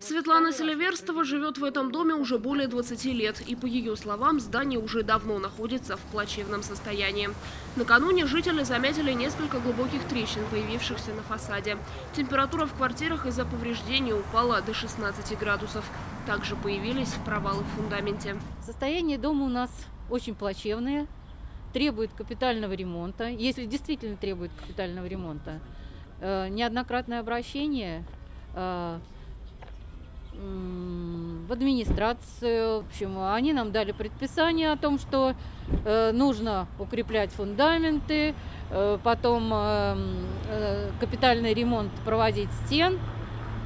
Светлана Селиверстова живет в этом доме уже более 20 лет. И по ее словам, здание уже давно находится в плачевном состоянии. Накануне жители заметили несколько глубоких трещин, появившихся на фасаде. Температура в квартирах из-за повреждений упала до 16 градусов. Также появились провалы в фундаменте. Состояние дома у нас очень плачевное, требует капитального ремонта, если действительно требует капитального ремонта. Э, Неоднократное обращение э, в администрацию, в общем, они нам дали предписание о том, что э, нужно укреплять фундаменты, э, потом э, э, капитальный ремонт проводить стен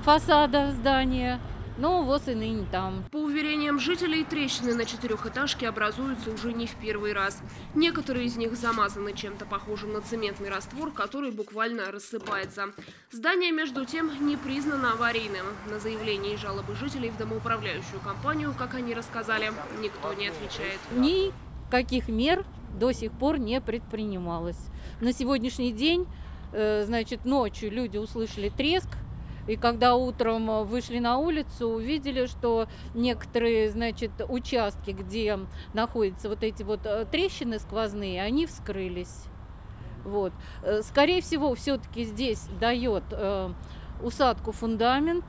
фасада здания. Ну, вот и ныне там. По уверениям жителей, трещины на четырехэтажке образуются уже не в первый раз. Некоторые из них замазаны чем-то похожим на цементный раствор, который буквально рассыпается. Здание, между тем, не признано аварийным. На заявления и жалобы жителей в домоуправляющую компанию, как они рассказали, никто не отвечает. Никаких мер до сих пор не предпринималось. На сегодняшний день, э, значит, ночью люди услышали треск, и когда утром э, вышли на улицу, увидели, что некоторые, значит, участки, где находятся вот эти вот э, трещины сквозные, они вскрылись. Вот. Э, Скорее всего, все-таки здесь дает усадку фундамент.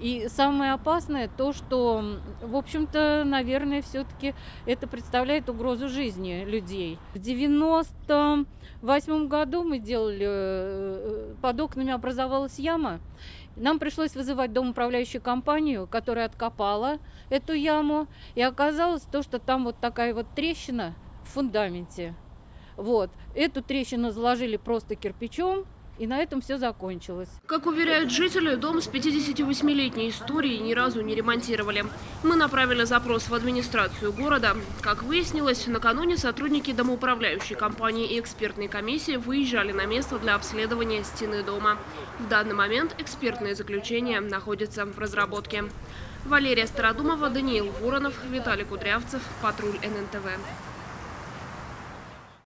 И самое опасное то, что, в общем-то, наверное, все-таки это представляет угрозу жизни людей. В 98 году мы делали, э, под окнами образовалась яма. Нам пришлось вызывать домоуправляющую компанию, которая откопала эту яму. И оказалось то, что там вот такая вот трещина в фундаменте. Вот. Эту трещину заложили просто кирпичом, и на этом все закончилось. Как уверяют жители, дом с 58-летней историей ни разу не ремонтировали. Мы направили запрос в администрацию города. Как выяснилось, накануне сотрудники домоуправляющей компании и экспертной комиссии выезжали на место для обследования стены дома. В данный момент экспертное заключение находится в разработке. Валерия Стародумова, Даниил Воронов, Виталий Кудрявцев, Патруль ННТВ.